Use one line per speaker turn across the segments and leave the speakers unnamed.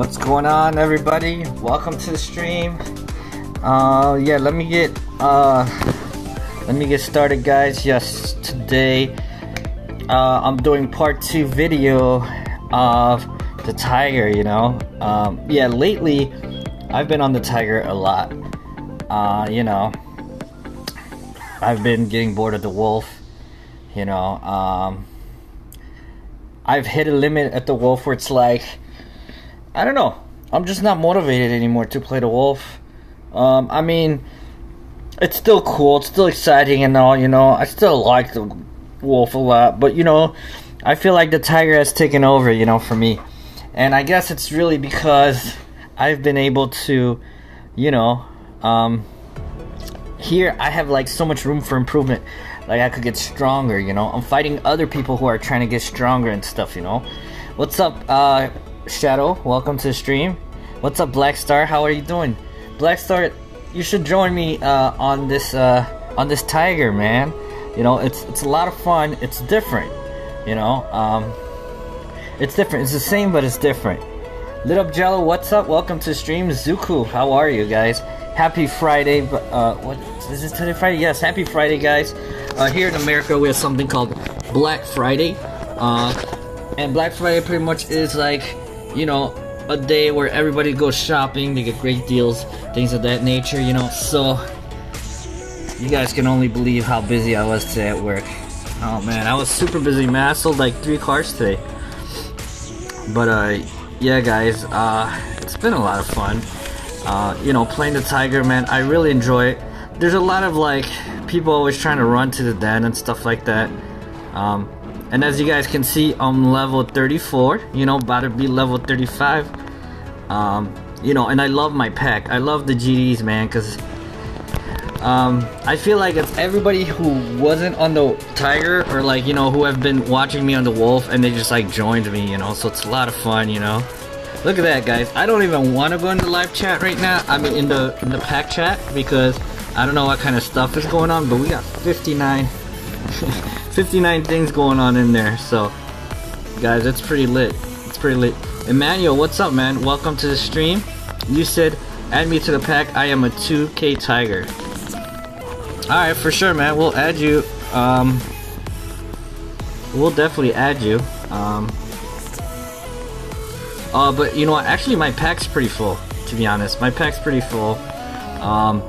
What's going on, everybody? Welcome to the stream. Uh, yeah, let me get uh, let me get started, guys. Yes, today uh, I'm doing part two video of the Tiger. You know, um, yeah, lately I've been on the Tiger a lot. Uh, you know, I've been getting bored of the Wolf. You know, um, I've hit a limit at the Wolf where it's like I don't know. I'm just not motivated anymore to play the wolf. Um, I mean, it's still cool. It's still exciting and all. You know, I still like the wolf a lot, but you know, I feel like the tiger has taken over. You know, for me, and I guess it's really because I've been able to, you know, um, here I have like so much room for improvement. Like I could get stronger. You know, I'm fighting other people who are trying to get stronger and stuff. You know, what's up? Uh, Shadow, welcome to the stream. What's up, Black Star? How are you doing? Black Star, you should join me uh, on this uh, on this Tiger, man. You know, it's it's a lot of fun. It's different. You know, um, it's different. It's the same, but it's different. Lit up Jello, what's up? Welcome to the stream, Zuku. How are you guys? Happy Friday. Uh, what is this today? Friday? Yes, happy Friday, guys. Uh, here in America, we have something called Black Friday. Uh, and Black Friday pretty much is like you know, a day where everybody goes shopping, they get great deals, things of that nature, you know. So, you guys can only believe how busy I was today at work. Oh man, I was super busy, man. I sold like three cars today. But, uh, yeah, guys, uh, it's been a lot of fun. Uh, you know, playing the Tiger, man, I really enjoy it. There's a lot of like people always trying to run to the den and stuff like that. Um, and as you guys can see, I'm level 34. You know, about to be level 35. Um, you know, and I love my pack. I love the GDs, man, because um, I feel like it's everybody who wasn't on the Tiger or like, you know, who have been watching me on the Wolf and they just like joined me, you know, so it's a lot of fun, you know. Look at that, guys. I don't even want to go in the live chat right now. I mean, in the in the pack chat because I don't know what kind of stuff is going on, but we got 59 59 things going on in there. So, guys, it's pretty lit. It's pretty lit. Emmanuel, what's up, man? Welcome to the stream. You said, add me to the pack. I am a 2K Tiger. Alright, for sure, man. We'll add you. Um, we'll definitely add you. Um, uh, but you know what? Actually, my pack's pretty full, to be honest. My pack's pretty full. Um,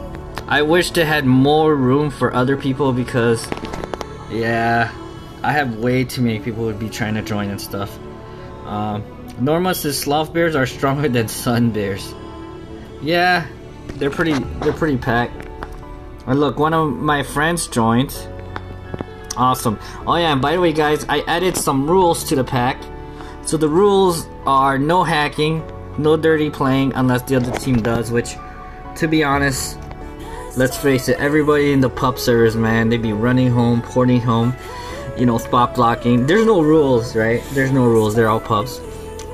I wish they had more room for other people because yeah, I have way too many people would be trying to join and stuff. Um, Norma says sloth bears are stronger than sun bears. Yeah, they're pretty. They're pretty packed. And look, one of my friends joined. Awesome. Oh yeah, and by the way, guys, I added some rules to the pack. So the rules are no hacking, no dirty playing unless the other team does. Which, to be honest, let's face it, everybody in the pub servers, man, they be running home, porting home, you know, spot blocking. There's no rules, right? There's no rules. They're all pubs.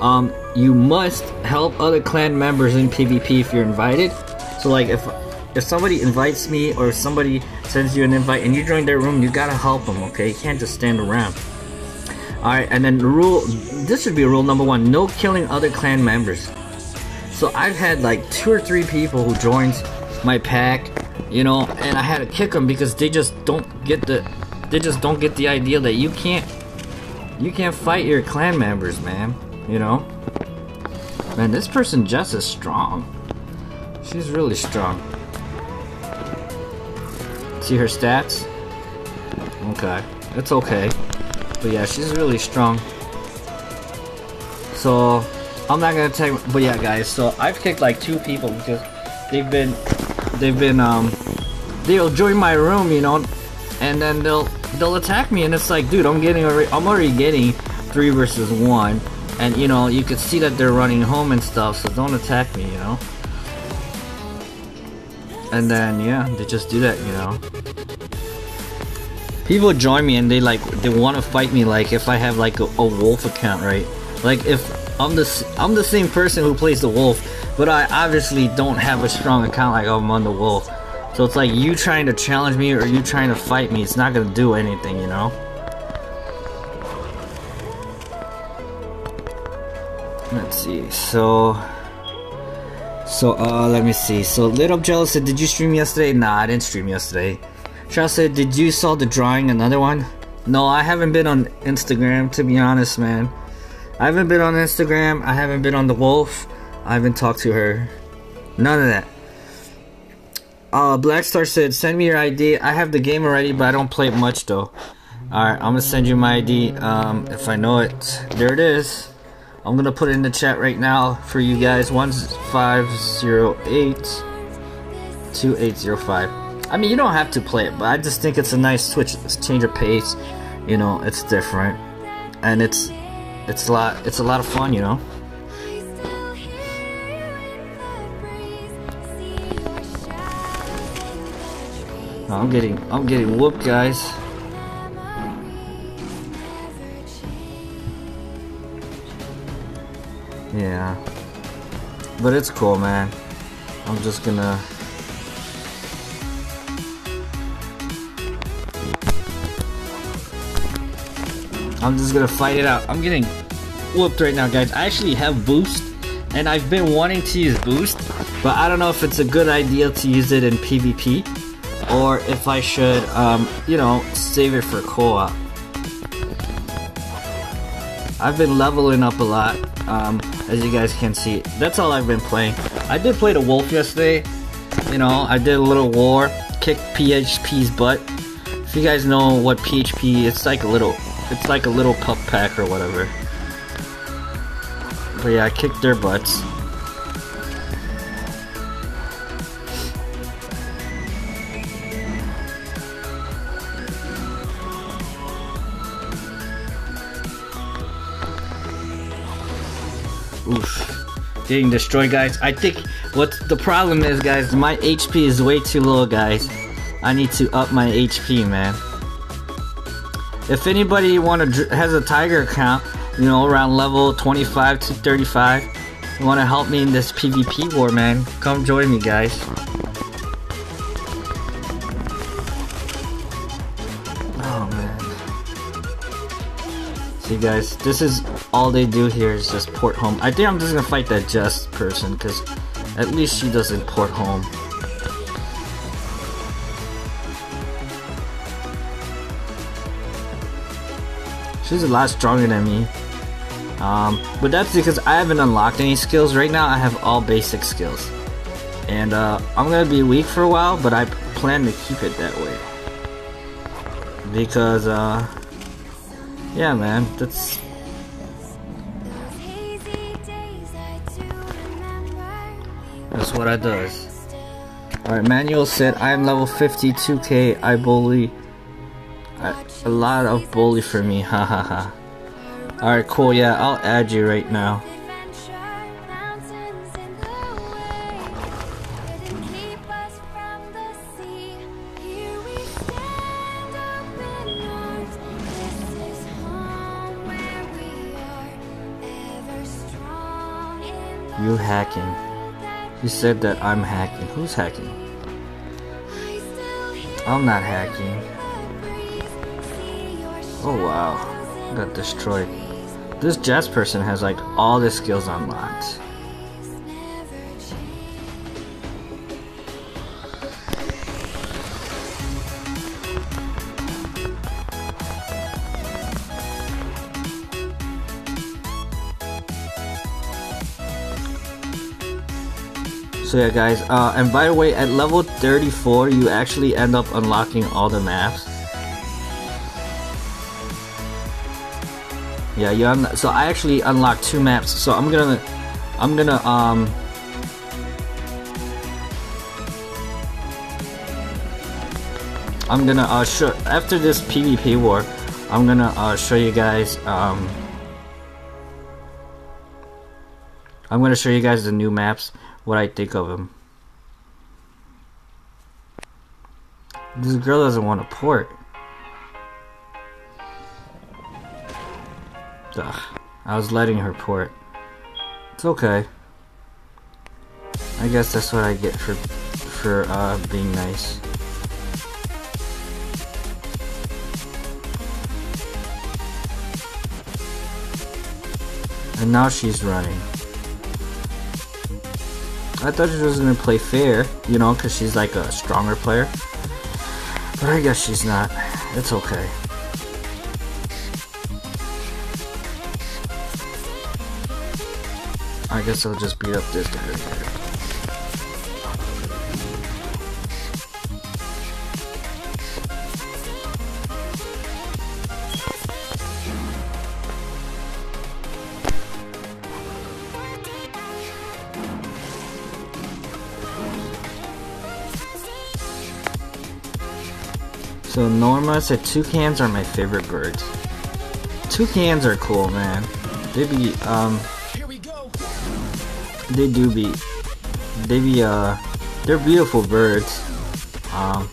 Um, you must help other clan members in PvP if you're invited. So like if if somebody invites me or somebody sends you an invite and you join their room, you gotta help them, okay? You can't just stand around. Alright, and then rule this should be rule number one, no killing other clan members. So I've had like two or three people who joined my pack you know and i had to kick them because they just don't get the they just don't get the idea that you can't you can't fight your clan members man you know? Man this person just is strong. She's really strong. See her stats? Okay it's okay. But yeah she's really strong. So i'm not gonna take but yeah guys so i've kicked like two people because they've been they've been um they'll join my room, you know, and then they'll they'll attack me, and it's like, dude, I'm getting already, I'm already getting three versus one, and you know, you can see that they're running home and stuff, so don't attack me, you know. And then yeah, they just do that, you know. People join me and they like they want to fight me like if I have like a, a wolf account, right? Like if I'm the I'm the same person who plays the wolf, but I obviously don't have a strong account like I'm on the wolf. So it's like you trying to challenge me or you trying to fight me, it's not gonna do anything, you know? let's see. So, so uh, let me see. So Little Jealous said, "Did you stream yesterday?" Nah, I didn't stream yesterday. Charles said, "Did you saw the drawing? Another one?" No, I haven't been on Instagram to be honest, man. I haven't been on Instagram. I haven't been on the Wolf. I haven't talked to her. None of that. Uh, Blackstar said, "Send me your ID. I have the game already, but I don't play it much though." All right, I'm gonna send you my ID um, if I know it. There it is. I'm gonna put it in the chat right now for you guys. One five zero eight two eight zero five. I mean, you don't have to play it, but I just think it's a nice switch, change of pace. You know, it's different, and it's it's a lot. It's a lot of fun. You know. I'm getting I'm getting whooped, guys. Yeah. But it's cool, man. I'm just gonna... I'm just gonna fight it out. I'm getting whooped right now, guys. I actually have boost, and I've been wanting to use boost, but I don't know if it's a good idea to use it in PvP, or if I should, um, you know, save it for co-op. I've been leveling up a lot, um, as you guys can see. That's all I've been playing. I did play the wolf yesterday. You know, I did a little war, kicked PHP's butt. If you guys know what PHP, it's like a little, it's like a little pup pack or whatever. But yeah, I kicked their butts. Getting destroyed, guys. I think what the problem is, guys, my HP is way too low, guys. I need to up my HP, man. If anybody want to has a Tiger account, you know, around level 25 to 35, you want to help me in this PvP war, man, come join me, guys. See, guys, this is all they do here is just port home. I think I'm just gonna fight that Just person, because at least she doesn't port home. She's a lot stronger than me. Um, but that's because I haven't unlocked any skills. Right now I have all basic skills. And uh, I'm gonna be weak for a while, but I plan to keep it that way. Because, uh, yeah man, that's... That's what I does. Alright, Manuel said, I am level 52k, I bully... I, a lot of bully for me, ha ha ha. Alright, cool, yeah, I'll add you right now. Hacking. He said that I'm hacking. Who's hacking? I'm not hacking. Oh wow. Got destroyed. This jazz person has like all the skills unlocked. So yeah guys, uh, and by the way, at level 34, you actually end up unlocking all the maps. Yeah, you so I actually unlocked two maps, so I'm gonna, I'm gonna, um, I'm gonna, uh, show, after this PvP war, I'm gonna, uh, show you guys, um, I'm gonna show you guys the new maps what I think of him. This girl doesn't want to port. Ugh, I was letting her port. It's okay. I guess that's what I get for for uh, being nice. And now she's running. I thought she was gonna play fair, you know, because she's like a stronger player. But I guess she's not. It's okay. I guess I'll just beat up this guy Norma said toucans are my favorite birds. Toucans are cool, man. They be um they do be they be uh they're beautiful birds. Um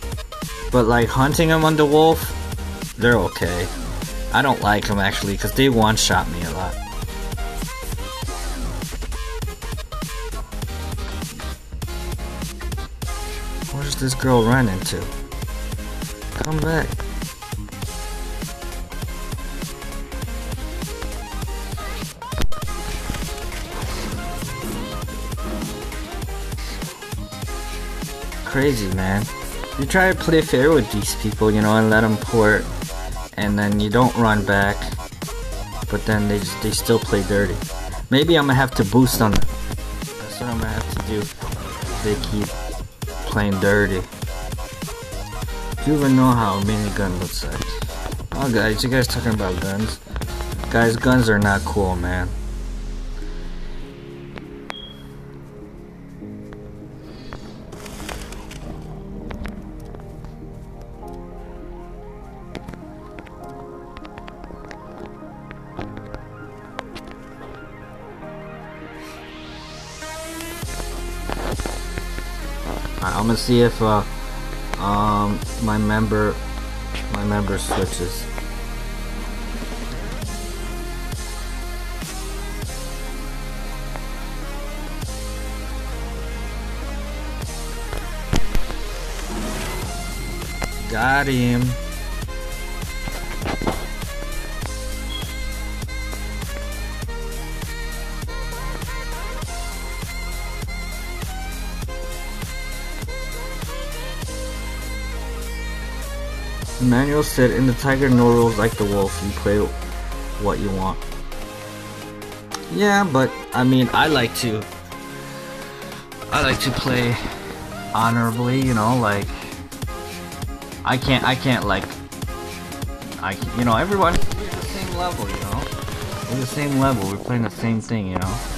but like hunting them on the wolf, they're okay. I don't like them actually because they one shot me a lot. Where's this girl run into? Come back. Crazy, man. You try to play fair with these people, you know, and let them port, and then you don't run back, but then they just, they still play dirty. Maybe I'm gonna have to boost on them. That's what I'm gonna have to do. They keep playing dirty. Do you even know how a minigun looks like? Oh guys, you guys talking about guns? Guys, guns are not cool, man. Gonna see if uh, um, my member, my member switches. Got him. Manuel said, in the tiger, no rules like the wolf. You play what you want. Yeah, but I mean, I like to. I like to play honorably. You know, like I can't. I can't like. I. You know, everyone. We're the same level. You know, we're the same level. We're playing the same thing. You know.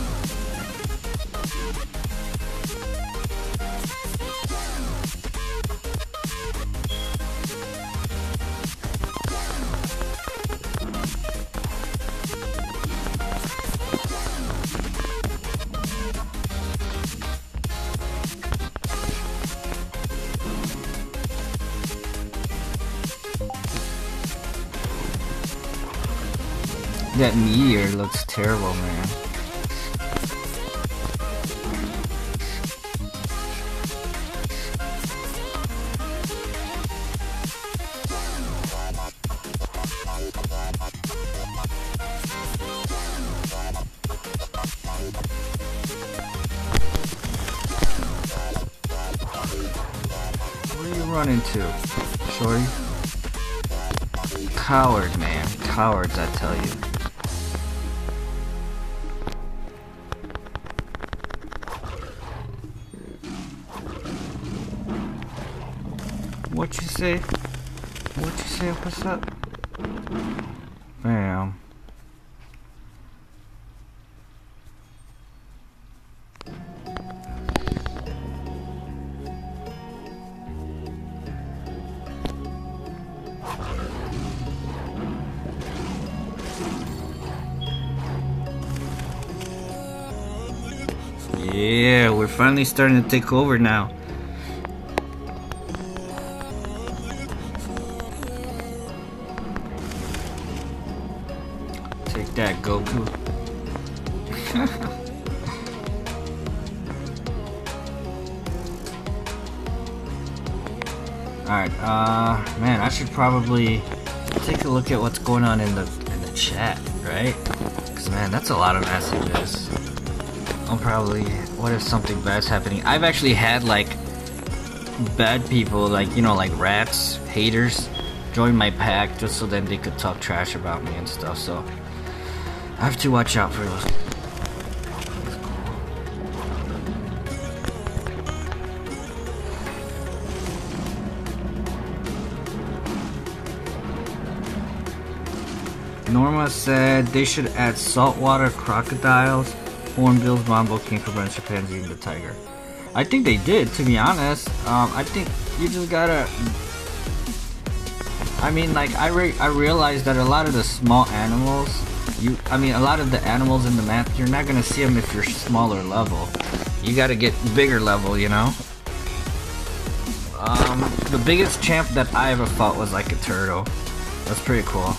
Where are you running to, shorty? Coward, man. Cowards, I tell you. What you say? What you say? What's up? Finally starting to take over now. Take that, Goku. Alright, uh, man, I should probably take a look at what's going on in the in the chat, right? Because man. That's a lot of messages. I'll probably... What if something bad's happening? I've actually had, like, bad people, like, you know, like rats, haters, join my pack just so then they could talk trash about me and stuff, so... I have to watch out for those. Norma said they should add saltwater crocodiles, hornbills, mamba, king cobra, chimpanzee, and the tiger. I think they did, to be honest. Um, I think you just gotta. I mean, like I re I realized that a lot of the small animals, you, I mean, a lot of the animals in the map, you're not gonna see them if you're smaller level. You gotta get bigger level, you know. Um, the biggest champ that I ever fought was like a turtle. That's pretty cool.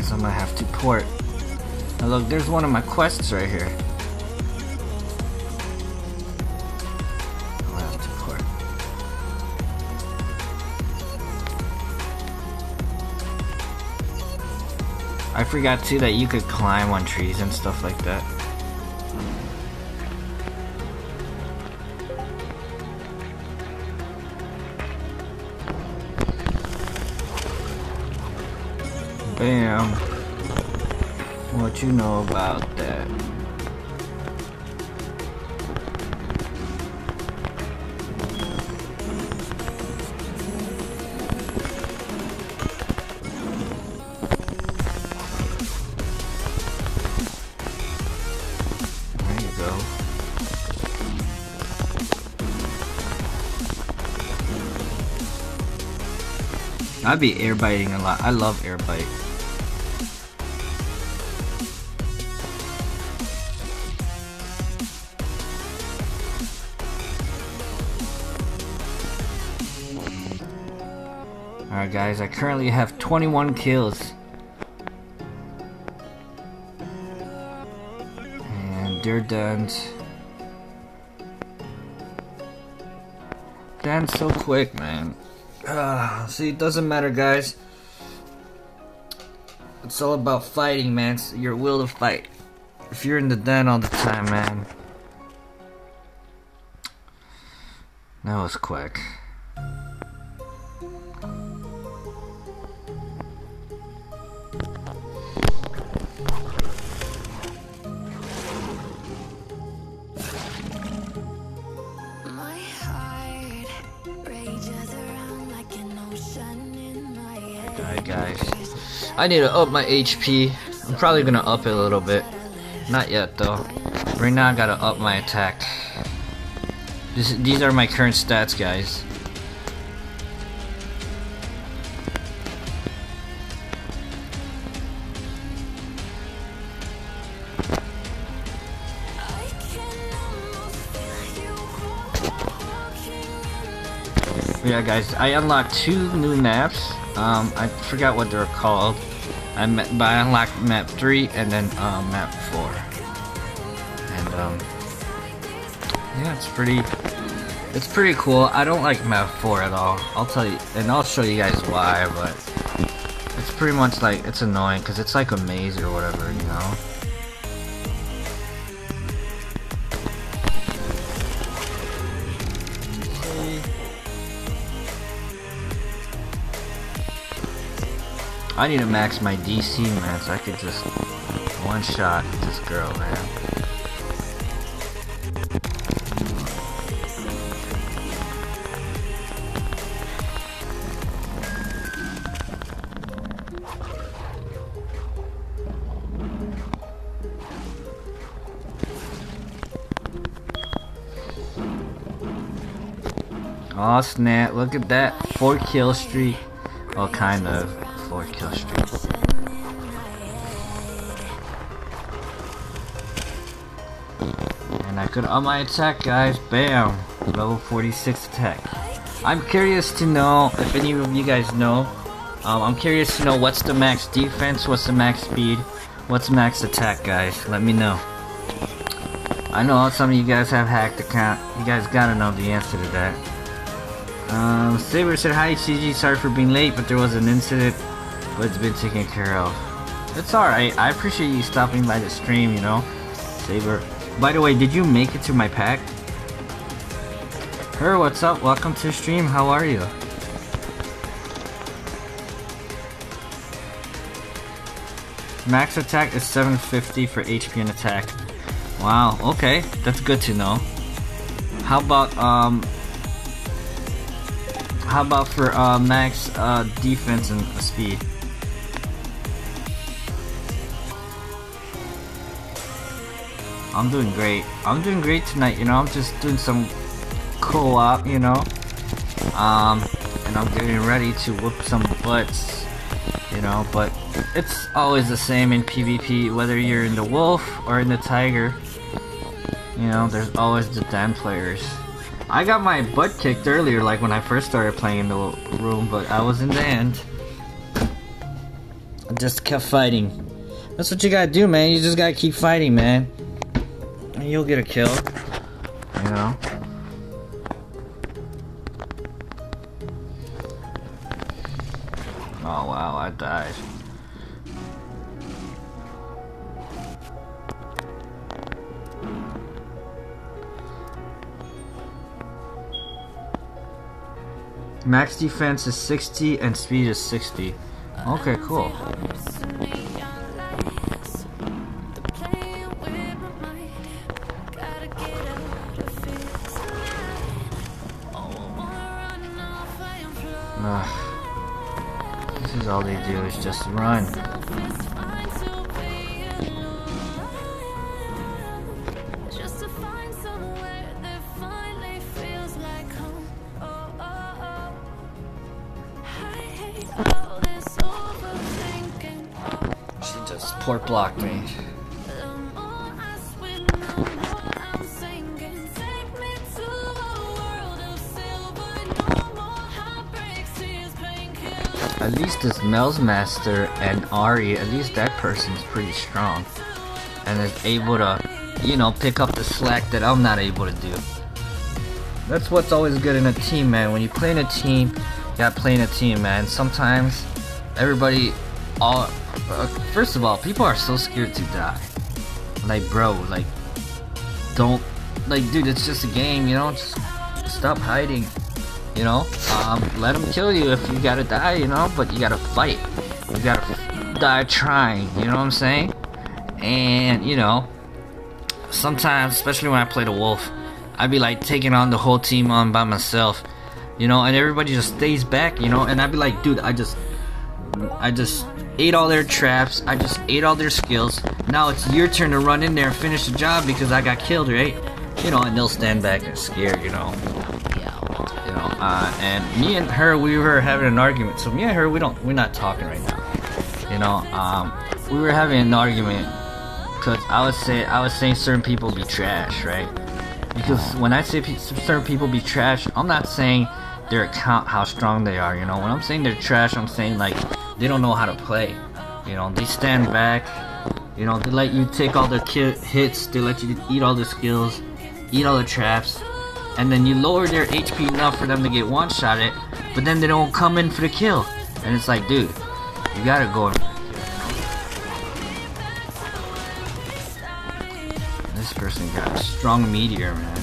Guys, I'm gonna have to port. Now look, there's one of my quests right here. i. I forgot too that you could climb on trees and stuff like that. What you know about that? I'd be air biting a lot. I love air Guys, I currently have 21 kills. And they're done. Done so quick, man. Uh, see, it doesn't matter, guys. It's all about fighting, man. It's your will to fight. If you're in the den all the time, man. That was quick. I need to up my HP. I'm probably gonna up it a little bit. Not yet, though. Right now, I gotta up my attack. This, these are my current stats, guys. Yeah, guys, I unlocked two new maps. Um, I forgot what they're called. I met, I unlocked map three and then uh, map four. And um, yeah, it's pretty. It's pretty cool. I don't like map four at all. I'll tell you, and I'll show you guys why. But it's pretty much like it's annoying because it's like a maze or whatever, you know. I need to max my DC, man, so I could just one shot this girl, man. Oh snap, look at that. Four kill streak. Well, kind of. Four kill streak. And I could on my attack, guys. Bam! Level 46 attack. I'm curious to know if any of you guys know. Um, I'm curious to know what's the max defense, what's the max speed, what's max attack, guys. Let me know. I know some of you guys have hacked account. You guys gotta know the answer to that. Um, Saber said, Hi CG, sorry for being late, but there was an incident, but it's been taken care of. It's alright, I appreciate you stopping by the stream, you know? Saber. By the way, did you make it to my pack? Her, what's up? Welcome to stream, how are you? Max attack is 750 for HP and attack. Wow, okay, that's good to know. How about, um, how about for uh, max uh, defense and speed? I'm doing great. I'm doing great tonight, you know, I'm just doing some co-op, you know. Um, and I'm getting ready to whoop some butts, you know, but it's always the same in PvP, whether you're in the wolf or in the tiger. You know, there's always the damn players. I got my butt kicked earlier, like when I first started playing in the room, but I was in the end. I just kept fighting. That's what you gotta do, man. You just gotta keep fighting, man. And you'll get a kill. You know? Oh wow, I died. Max defense is 60 and speed is 60. Okay, cool.
Overthinking. run.
She just port blocked me. This Mel's Master and Ari, at least that person's pretty strong. And is able to, you know, pick up the slack that I'm not able to do. That's what's always good in a team, man. When you play in a team, you gotta play in a team, man. Sometimes everybody, all, uh, first of all, people are so scared to die. Like, bro, like, don't, like, dude, it's just a game, you know? Just stop hiding. You know, um, let them kill you if you gotta die, you know, but you gotta fight. You gotta die trying, you know what I'm saying? And, you know, sometimes, especially when I play the wolf, I'd be like taking on the whole team on by myself, you know, and everybody just stays back, you know, and I'd be like, dude, I just, I just ate all their traps, I just ate all their skills. Now it's your turn to run in there and finish the job because I got killed, right? You know, and they'll stand back and scared, you know you know uh, and me and her we were having an argument. So me and her we don't we're not talking right now. You know um, we were having an argument because i would say i was saying certain people be trash right? Because when i say pe- certain people be trash i'm not saying their account how strong they are you know? When i'm saying they're trash i'm saying like they don't know how to play. You know they stand back. You know they let you take all the hits. They let you eat all the skills eat all the traps and then you lower their HP enough for them to get one shot at, but then they don't come in for the kill. And it's like, dude, you gotta go. This person got a strong meteor, man.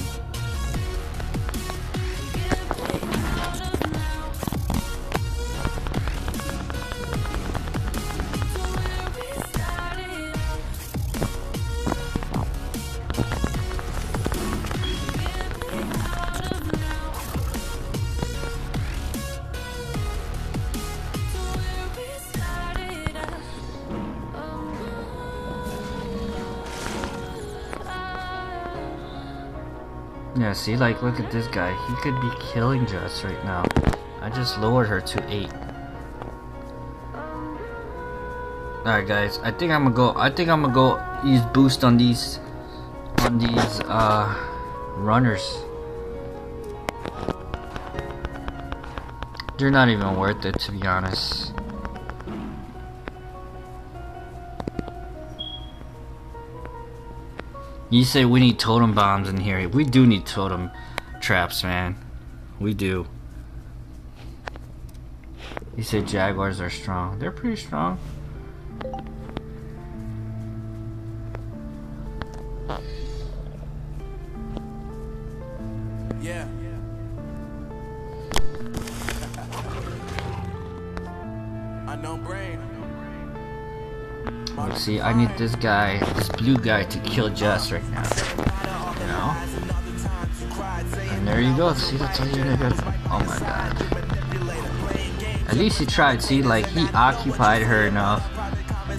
Yeah, see, like, look at this guy. He could be killing Jess right now. I just lowered her to 8. Alright, guys. I think I'm gonna go... I think I'm gonna go use boost on these... On these, uh... Runners. They're not even worth it, to be honest. You say we need totem bombs in here. We do need totem traps, man. We do. You say jaguars are strong. They're pretty strong. I need this guy, this blue guy to kill Jess right now. You know? And there you go. See, that's all you get. Oh my god. At least he tried. See, like, he occupied her enough.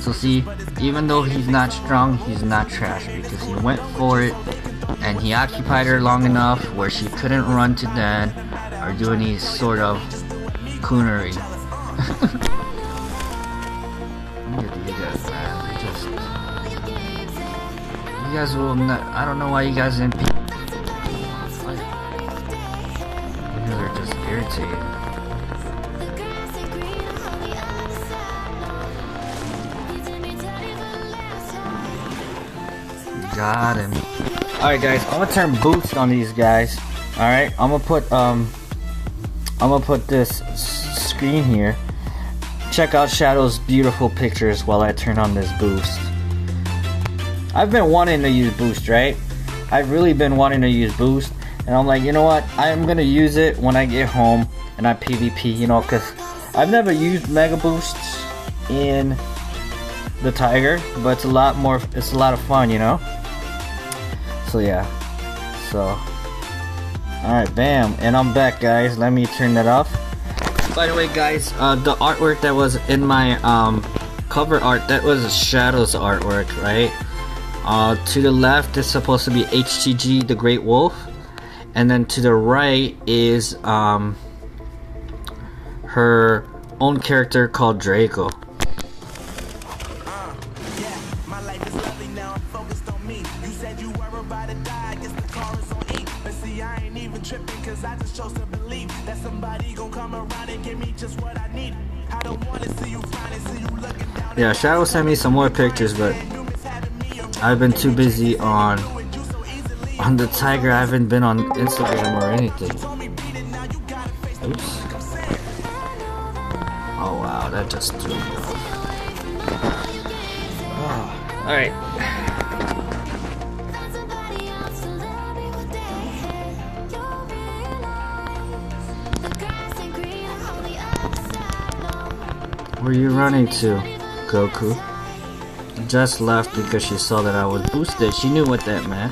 So see, even though he's not strong, he's not trash because he went for it and he occupied her long enough where she couldn't run to Dan or do any sort of coonery. You guys will not. I don't know why you guys didn't. You guys are just
time.
Got him. Alright guys, I'm gonna turn boost on these guys. Alright, I'm gonna put um I'm gonna put this screen here. Check out Shadow's beautiful pictures while I turn on this boost. I've been wanting to use boost, right? I've really been wanting to use boost and I'm like, you know what? I'm gonna use it when I get home and I PvP, you know, cause I've never used mega boosts in the Tiger, but it's a lot more it's a lot of fun, you know? So yeah. So Alright, bam. And I'm back guys. Let me turn that off. By the way guys, uh, the artwork that was in my um, cover art, that was Shadow's artwork, right? Uh, to the left is supposed to be HTG the Great Wolf. And then to the right is um, her own character called Draco.
Yeah,
Shadow sent me some more pictures, but I've been too busy on on the Tiger. I haven't been on Instagram or anything. Oops. Oh wow, that just threw me off. Oh, all right. Where you running to, Goku? Just left because she saw that I was boosted. She knew what that meant.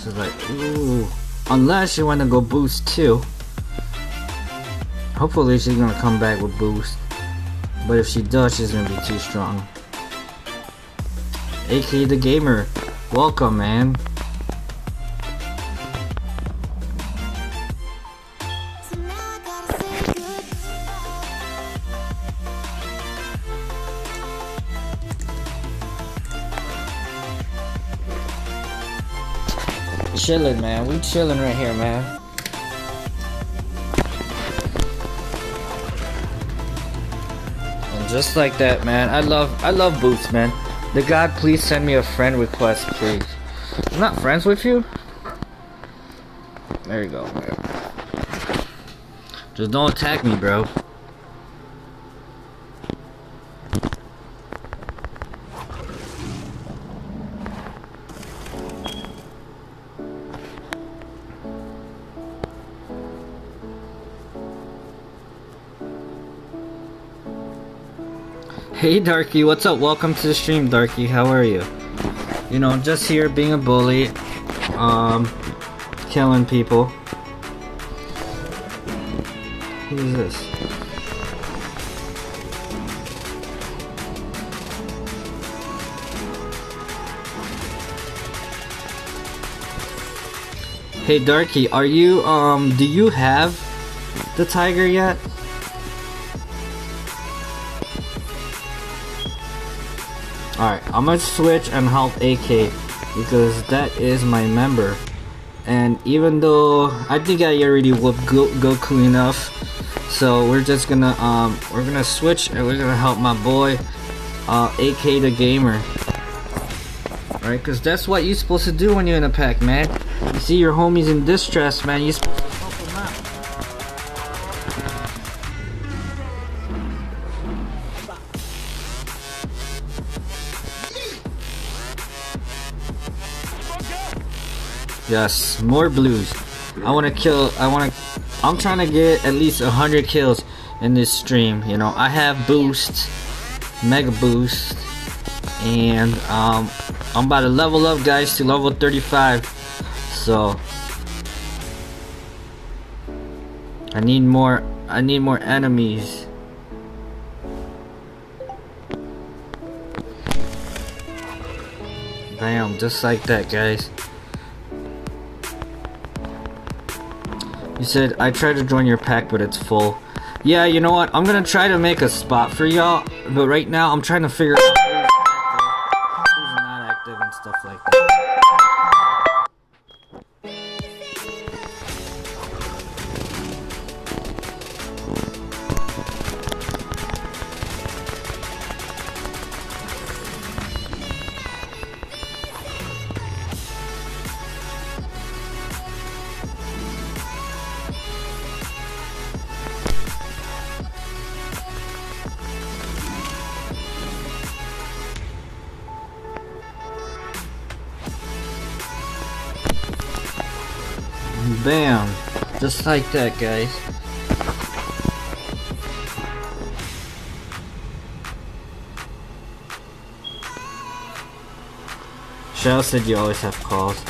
She's like, ooh. Unless she want to go boost too. Hopefully she's gonna come back with boost. But if she does, she's gonna be too strong. AK the gamer, welcome man. Chilling, man. We chilling right here, man. And just like that, man. I love, I love boots, man. The God, please send me a friend request, please. I'm not friends with you. There you go. Just don't attack me, bro. Hey Darky, what's up? Welcome to the stream, Darky. How are you? You know, just here being a bully, um, killing people. Who's this? Hey Darky, are you um do you have the tiger yet? I'm gonna switch and help AK because that is my member. And even though I think I already whooped Go- Goku enough, so we're just gonna um we're gonna switch and we're gonna help my boy uh AK the gamer. Right, cause that's what you're supposed to do when you're in a pack, man. You see your homies in distress, man. You're Yes, more blues. I want to kill. I want to. I'm trying to get at least hundred kills in this stream. You know, I have boost, mega boost, and um, I'm about to level up, guys, to level 35. So I need more. I need more enemies. Bam, just like that, guys. You said I tried to join your pack, but it's full. Yeah, you know what? I'm gonna try to make a spot for y'all, but right now I'm trying to figure out like that, guys. Shell said you always have calls.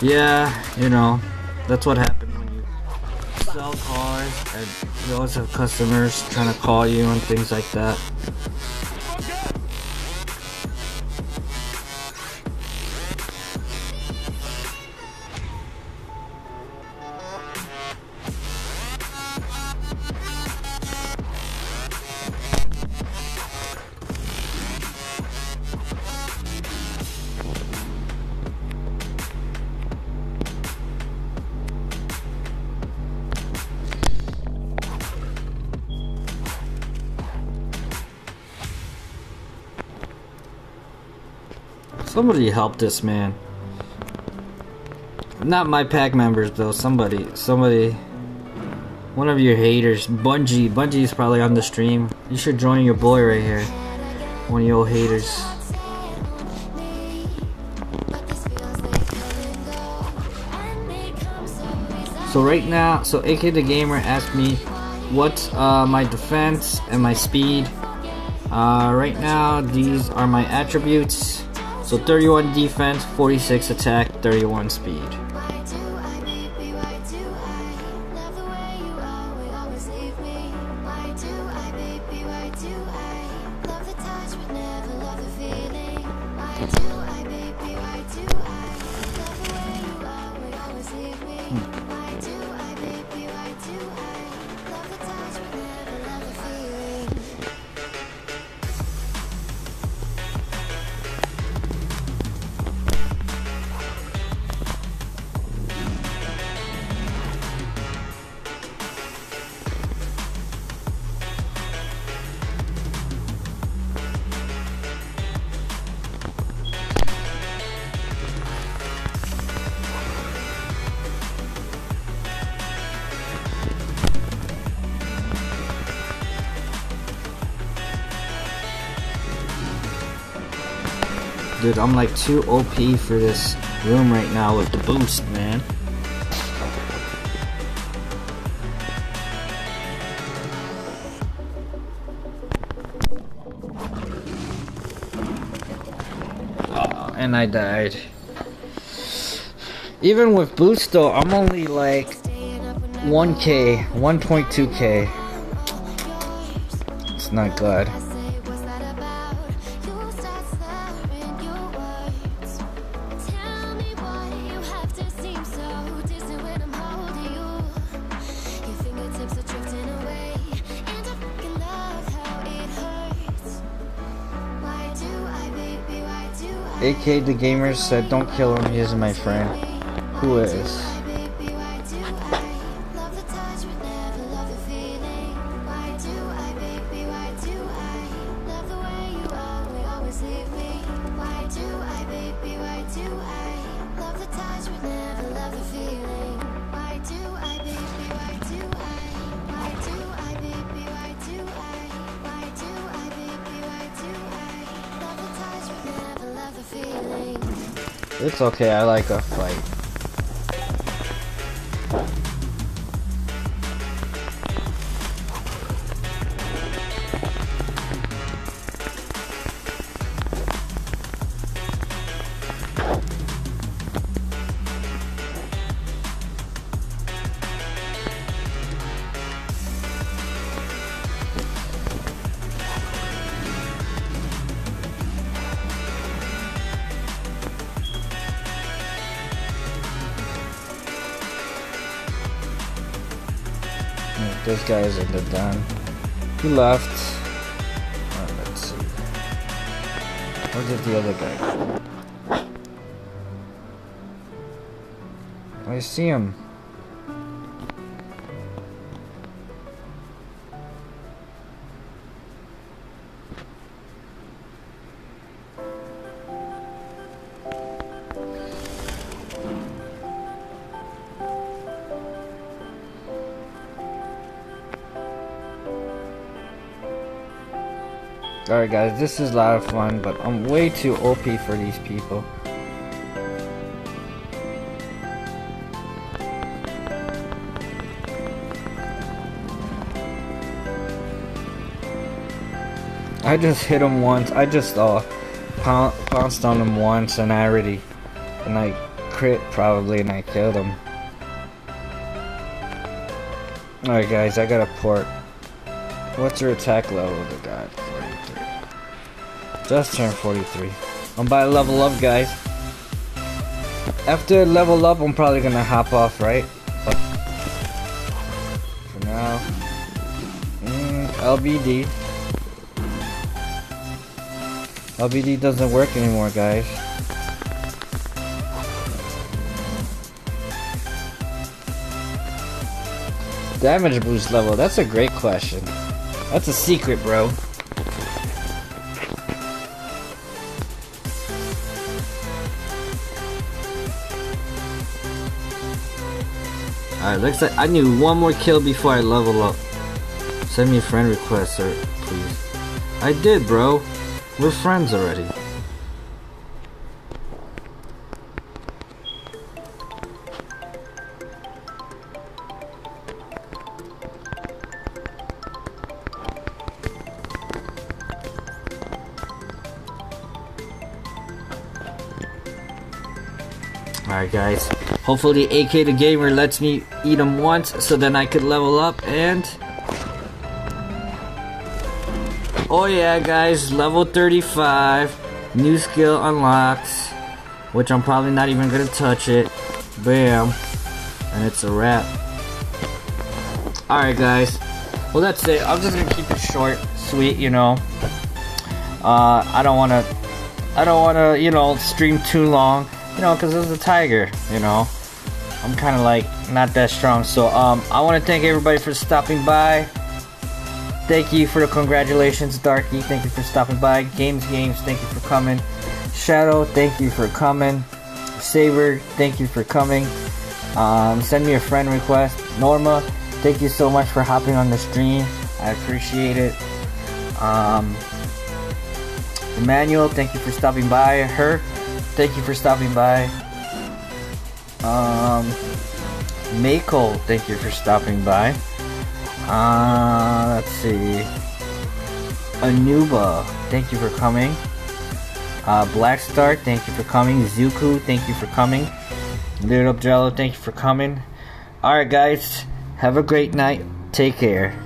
Yeah, you know, that's what happens when you sell cars and you always have customers trying to call you and things like that. Somebody help this man. Not my pack members though. Somebody, somebody, one of your haters. Bungie, Bungie is probably on the stream. You should join your boy right here. One of your haters. So right now, so AK the gamer asked me what's uh, my defense and my speed. Uh, right now, these are my attributes. So 31 defense, 46 attack, 31 speed. Dude, I'm like too OP for this room right now with the boost, man. Oh, and I died. Even with boost though, I'm only like 1k, 1.2k. It's not good. AK the gamer said, "Don't kill him. He isn't my friend." Who is? Okay. I like a fight. This guy isn't the done. He left. Uh, let's see. Where did the other guy go? I see him. Alright guys, this is a lot of fun, but I'm way too OP for these people. I just hit him once. I just uh poun- pounced on him once and I already and I crit probably and I killed him. Alright guys, I got a port. What's your attack level? The god, 43. Just turned 43. I'm to level up, guys. After level up, I'm probably gonna hop off, right? But for now, mm, LBD. LBD doesn't work anymore, guys. Damage boost level, that's a great question. That's a secret, bro. Alright, looks like I need one more kill before I level up. Send me a friend request, sir, please. I did, bro. We're friends already. Alright guys, hopefully AK the Gamer lets me eat him once so then I could level up and... Oh yeah guys, level 35, new skill unlocked, which I'm probably not even gonna touch it. Bam, and it's a wrap. Alright guys, well that's it, I'm just gonna keep it short, sweet, you know. Uh, I don't wanna, I don't wanna, you know, stream too long you know, because it's a tiger, you know. I'm kind of like not that strong. So, um, I want to thank everybody for stopping by. Thank you for the congratulations, Darky. Thank you for stopping by. Games, Games, thank you for coming. Shadow, thank you for coming. Saber, thank you for coming. Um, send me a friend request. Norma, thank you so much for hopping on the stream. I appreciate it. Um, Emmanuel, thank you for stopping by. Her, thank you for stopping by. Um, Mako, thank you for stopping by. Uh, let's see. Anuba, thank you for coming. Uh, Blackstar, thank you for coming. Zuku, thank you for coming. Little Jello, thank you for coming. Alright, guys, have a great night. Take care.